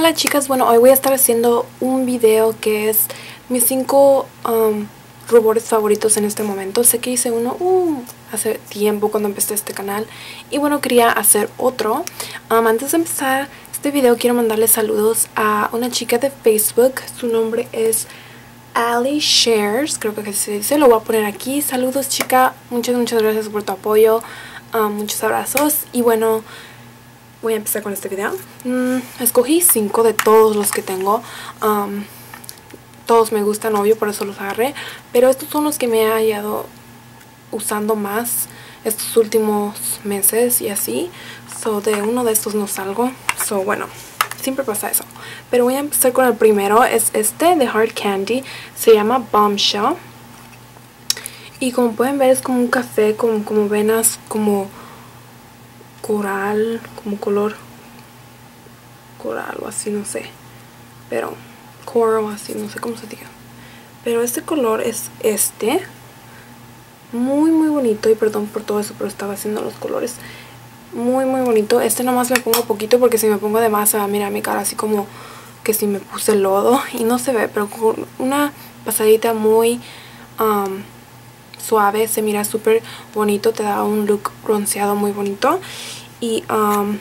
Hola chicas, bueno hoy voy a estar haciendo un video que es mis 5 um, rubores favoritos en este momento. Sé que hice uno uh, hace tiempo cuando empecé este canal. Y bueno quería hacer otro. Antes de empezar este video quiero mandarle saludos a una chica de Facebook, su nombre es Ali Shares, creo que se dice, lo voy a poner aquí. Saludos chica, muchas muchas gracias por tu apoyo, muchos abrazos. Y bueno voy a empezar con este video. Mm, escogí 5 de todos los que tengo. Todos me gustan, obvio, por eso los agarré. Pero estos son los que me he hallado usando más estos últimos meses y así. So, de uno de estos no salgo. So, bueno, siempre pasa eso. Pero voy a empezar con el primero. Es este de Hard Candy. Se llama Bombshell. Y como pueden ver es como un café, con como venas, como coral, como color coral o así, no sé. Pero coral así, no sé cómo se diga. Pero este color es este. Muy, muy bonito. Y perdón por todo eso, pero estaba haciendo los colores. Muy, muy bonito. Este nomás me pongo poquito porque si me pongo de más se va a mirar mi cara así como que si me puse lodo. Y no se ve, pero con una pasadita muy... Um, suave, se mira súper bonito, te da un look bronceado muy bonito. Y um,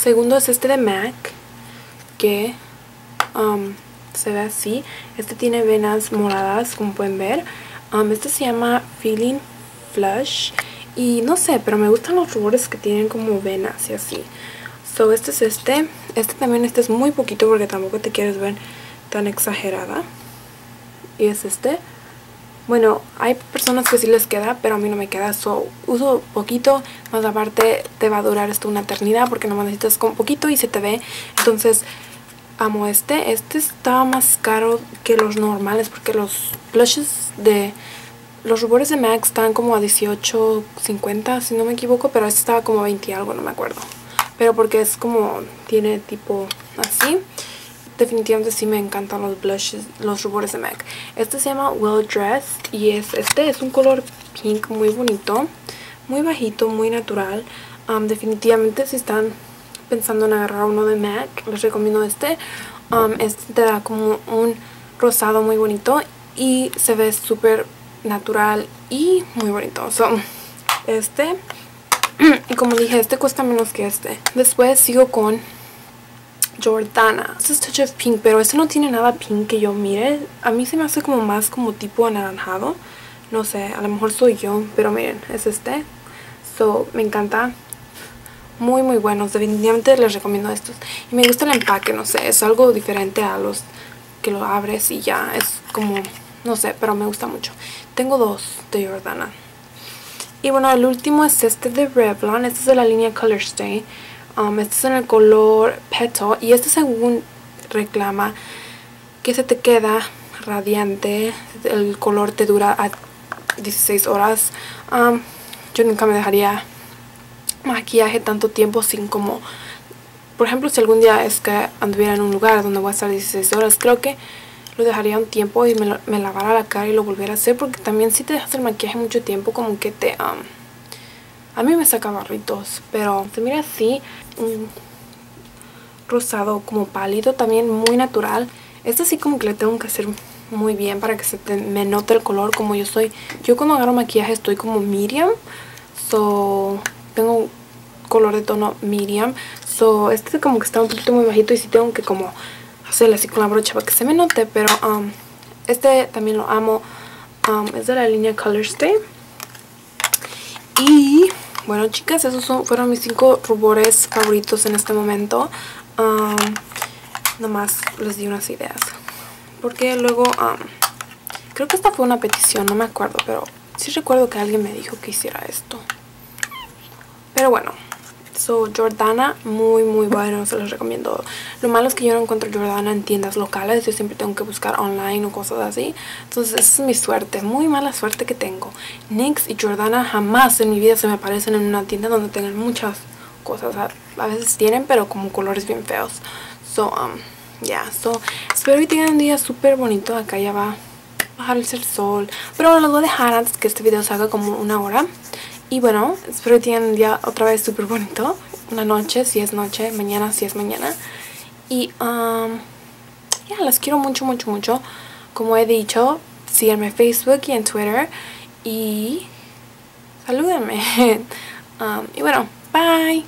segundo es este de MAC, que um, se ve así. Este tiene venas moradas, como pueden ver. Um, este se llama Feeling Flush. Y no sé, pero me gustan los rubores que tienen como venas y así. So, este es este. Este también, este es muy poquito porque tampoco te quieres ver tan exagerada. Y es este. Bueno, hay personas que sí les queda, pero a mí no me queda. So, uso poquito, más aparte te va a durar esto una eternidad porque nomás necesitas con poquito y se te ve. Entonces, amo este. Este está más caro que los normales porque los blushes de... Los rubores de MAC están como a 18.50 si no me equivoco, pero este estaba como a 20 algo, no me acuerdo. Pero porque es como, tiene tipo así definitivamente sí me encantan los blushes, los rubores de MAC. Este se llama Well Dressed y es este es un color pink muy bonito, muy bajito, muy natural. Um, definitivamente si están pensando en agarrar uno de MAC, les recomiendo este. Um, este te da como un rosado muy bonito y se ve súper natural y muy bonito. So, este, y como dije, este cuesta menos que este. Después sigo con Jordana. Este es Touch of Pink, pero este no tiene nada pink que yo mire. A mí se me hace como más como tipo anaranjado. No sé, a lo mejor soy yo, pero miren, es este. So, me encanta. Muy, muy buenos. Definitivamente les recomiendo estos. Y me gusta el empaque, no sé, es algo diferente a los que lo abres y ya. Es como, no sé, pero me gusta mucho. Tengo dos de Jordana. Y bueno, el último es este de Revlon. Este es de la línea Color Stay. Um, este es en el color Petal y este según reclama que se te queda radiante, el color te dura a 16 horas. Um, yo nunca me dejaría maquillaje tanto tiempo sin como... Por ejemplo, si algún día es que anduviera en un lugar donde voy a estar 16 horas, creo que lo dejaría un tiempo y me, me lavara la cara y lo volviera a hacer porque también si te dejas el maquillaje mucho tiempo como que te... Um, a mí me saca barritos, pero se mira así, un rosado como pálido, también muy natural. Este sí como que le tengo que hacer muy bien para que se me note el color como yo soy. Yo cuando agarro maquillaje estoy como medium, so tengo color de tono medium. So este como que está un poquito muy bajito y sí tengo que como hacerle así con la brocha para que se me note, pero um, este también lo amo. Um, es de la línea Color Stay. Y bueno chicas, esos son, fueron mis cinco rubores favoritos en este momento. Nomás les di unas ideas. Porque luego, creo que esta fue una petición, no me acuerdo, pero sí recuerdo que alguien me dijo que hiciera esto. Pero bueno, So, Jordana, muy muy bueno, se los recomiendo. Lo malo es que yo no encuentro Jordana en tiendas locales, yo siempre tengo que buscar online o cosas así. Entonces, es mi suerte, muy mala suerte que tengo. NYX y Jordana jamás en mi vida se me aparecen en una tienda donde tengan muchas cosas. A, veces tienen, pero como colores bien feos. So, um, yeah, so, espero que tengan un día súper bonito. Acá ya va a bajar el sol. Pero bueno, lo voy a dejar antes que este video salga como una hora. Y bueno, espero que tengan un día otra vez súper bonito. Una noche si es noche, mañana si es mañana. Y um, ya, las quiero mucho, mucho, mucho. Como he dicho, síganme en Facebook y en Twitter. Y salúdenme. Um, y bueno, bye.